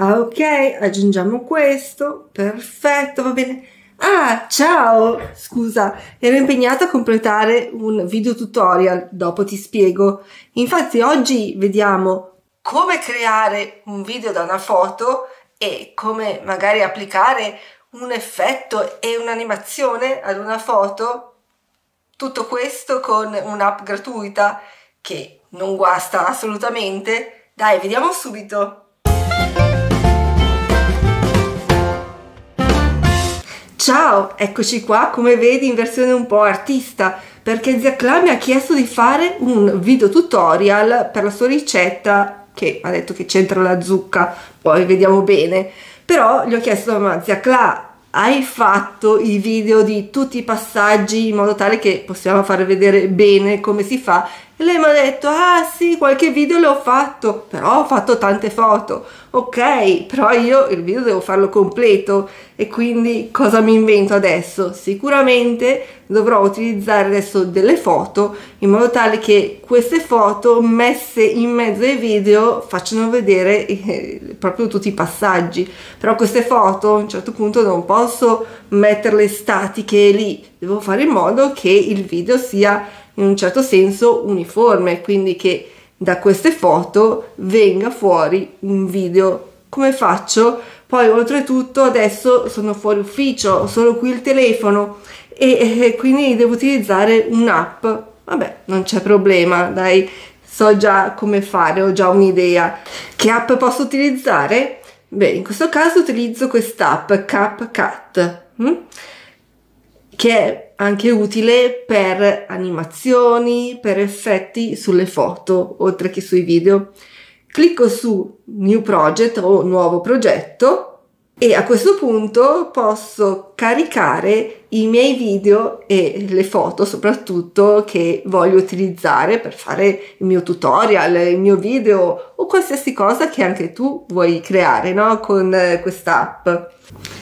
Ah, ok, aggiungiamo questo. Perfetto, va bene. Ah, ciao! Scusa, ero impegnata a completare un video tutorial, dopo ti spiego. Infatti oggi vediamo come creare un video da una foto e come magari applicare un effetto e un'animazione ad una foto. Tutto questo con un'app gratuita che non guasta assolutamente. Dai, vediamo subito. Ciao, eccoci qua, come vedi in versione un po' artista, perché Zia Cla mi ha chiesto di fare un video tutorial per la sua ricetta che ha detto che c'entra la zucca, poi vediamo bene. Però gli ho chiesto, ma Zia Cla, hai fatto i video di tutti i passaggi in modo tale che possiamo fare vedere bene come si fa e lei mi ha detto, ah sì, qualche video l'ho fatto, però ho fatto tante foto. Ok, però io il video devo farlo completo e quindi cosa mi invento adesso? Sicuramente dovrò utilizzare adesso delle foto in modo tale che queste foto messe in mezzo ai video facciano vedere eh, proprio tutti i passaggi. Però queste foto a un certo punto non posso metterle statiche lì, devo fare in modo che il video sia in un certo senso uniforme, quindi che da queste foto venga fuori un video. Come faccio? Poi oltretutto adesso sono fuori ufficio, ho solo qui il telefono e, e quindi devo utilizzare un'app. Vabbè, non c'è problema, dai, so già come fare, ho già un'idea. Che app posso utilizzare? Beh, in questo caso utilizzo quest'app CapCut. Hm? Che è anche utile per animazioni, per effetti sulle foto, oltre che sui video. Clicco su New Project o Nuovo progetto e a questo punto posso caricare i miei video e le foto soprattutto che voglio utilizzare per fare il mio tutorial, il mio video o qualsiasi cosa che anche tu vuoi creare no? con quest'app.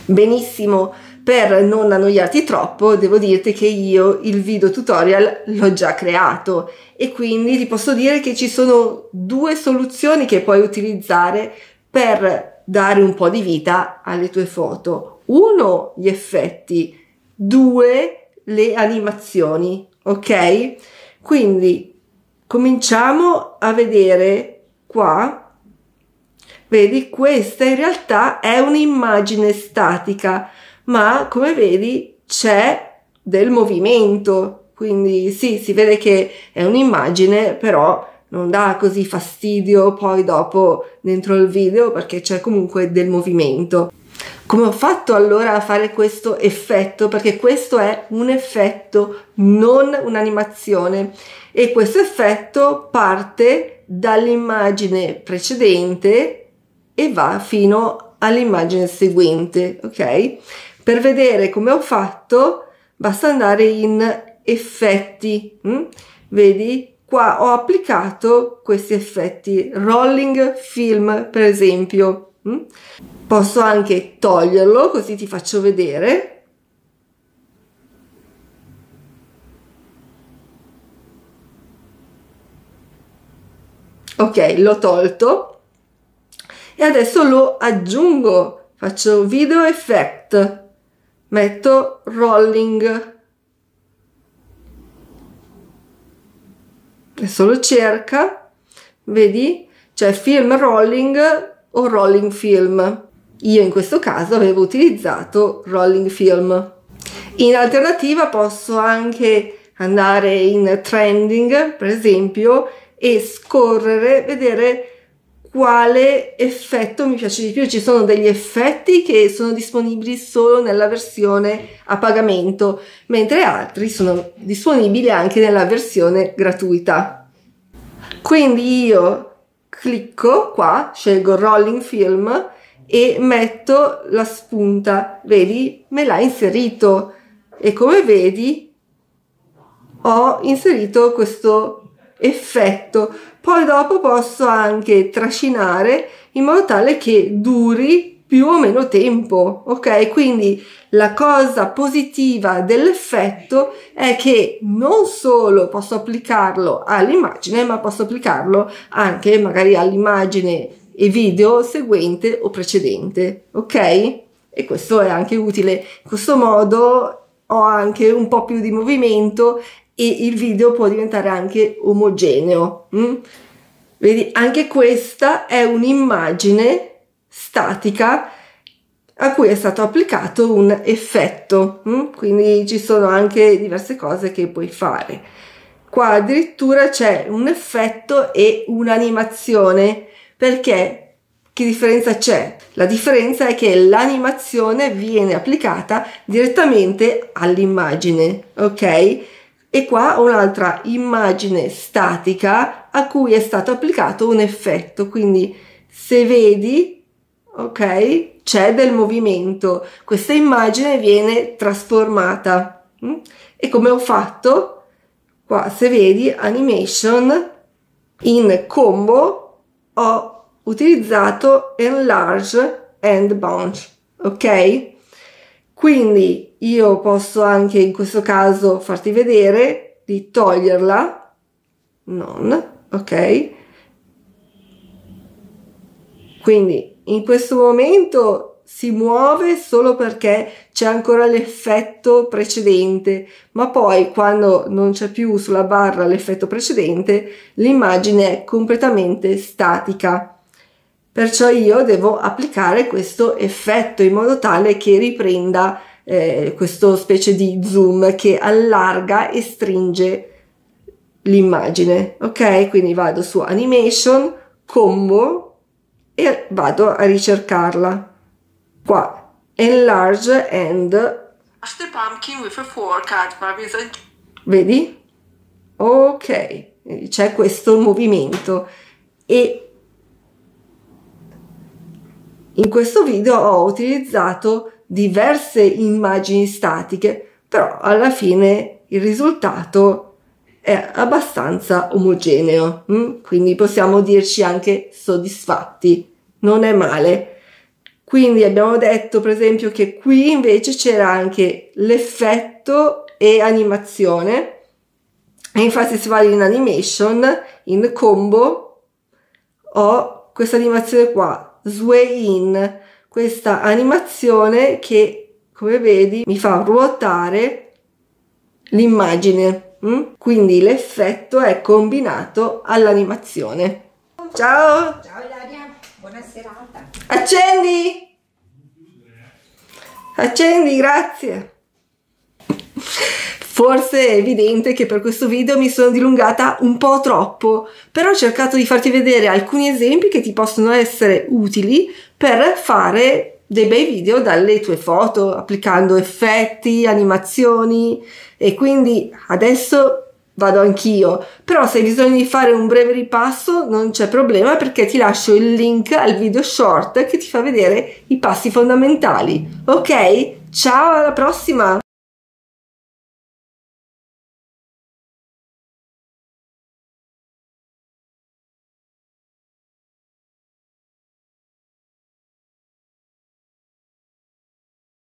Benissimo, per non annoiarti troppo, devo dirti che io il video tutorial l'ho già creato e quindi ti posso dire che ci sono due soluzioni che puoi utilizzare per dare un po' di vita alle tue foto. Uno, gli effetti, due, le animazioni, ok? Quindi cominciamo a vedere qua. Vedi, questa in realtà è un'immagine statica ma come vedi c'è del movimento, quindi sì, si vede che è un'immagine, però non dà così fastidio poi dopo dentro il video perché c'è comunque del movimento. Come ho fatto allora a fare questo effetto? Perché questo è un effetto, non un'animazione e questo effetto parte dall'immagine precedente e va fino all'immagine seguente, ok? Per vedere come ho fatto basta andare in effetti, hm? vedi? Qua ho applicato questi effetti, rolling film per esempio. Hm? Posso anche toglierlo così ti faccio vedere. Ok, l'ho tolto e adesso lo aggiungo. Faccio video effect metto rolling. Adesso lo cerca. Vedi? C'è film rolling o rolling film? Io in questo caso avevo utilizzato rolling film. In alternativa posso anche andare in trending per esempio e scorrere vedere quale effetto mi piace di più. Ci sono degli effetti che sono disponibili solo nella versione a pagamento, mentre altri sono disponibili anche nella versione gratuita. Quindi io clicco qua, scelgo Rolling Film e metto la spunta. Vedi? Me l'ha inserito e come vedi ho inserito questo effetto. Poi dopo posso anche trascinare in modo tale che duri più o meno tempo, ok? Quindi la cosa positiva dell'effetto è che non solo posso applicarlo all'immagine, ma posso applicarlo anche magari all'immagine e video seguente o precedente, ok? E questo è anche utile. In questo modo ho anche un po' più di movimento e il video può diventare anche omogeneo. Mm? Vedi, anche questa è un'immagine statica a cui è stato applicato un effetto, mm? quindi ci sono anche diverse cose che puoi fare. Qua addirittura c'è un effetto e un'animazione, perché che differenza c'è? La differenza è che l'animazione viene applicata direttamente all'immagine, ok? E qua un'altra immagine statica a cui è stato applicato un effetto, quindi se vedi, ok, c'è del movimento, questa immagine viene trasformata. Mm? E come ho fatto? Qua se vedi animation in combo ho utilizzato enlarge and bunch, ok? Quindi io posso anche in questo caso farti vedere di toglierla, non, ok? Quindi in questo momento si muove solo perché c'è ancora l'effetto precedente, ma poi quando non c'è più sulla barra l'effetto precedente, l'immagine è completamente statica. Perciò io devo applicare questo effetto in modo tale che riprenda eh, questo specie di zoom che allarga e stringe l'immagine. Ok, quindi vado su animation, combo e vado a ricercarla. Qua enlarge and the pumpkin with a fork vedi? Ok c'è questo movimento. E in questo video ho utilizzato diverse immagini statiche però alla fine il risultato è abbastanza omogeneo, mm? quindi possiamo dirci anche soddisfatti, non è male. Quindi abbiamo detto per esempio che qui invece c'era anche l'effetto e animazione e infatti se vado in animation, in combo, ho questa animazione qua, sway in, questa animazione che come vedi mi fa ruotare l'immagine Mm? Quindi l'effetto è combinato all'animazione. Ciao! Ciao Ilaria, buona serata. Accendi! Accendi, grazie. Forse è evidente che per questo video mi sono dilungata un po' troppo, però ho cercato di farti vedere alcuni esempi che ti possono essere utili per fare dei bei video dalle tue foto applicando effetti, animazioni. E quindi adesso vado anch'io. Però se hai bisogno di fare un breve ripasso non c'è problema perché ti lascio il link al video short che ti fa vedere i passi fondamentali. Ok? Ciao alla prossima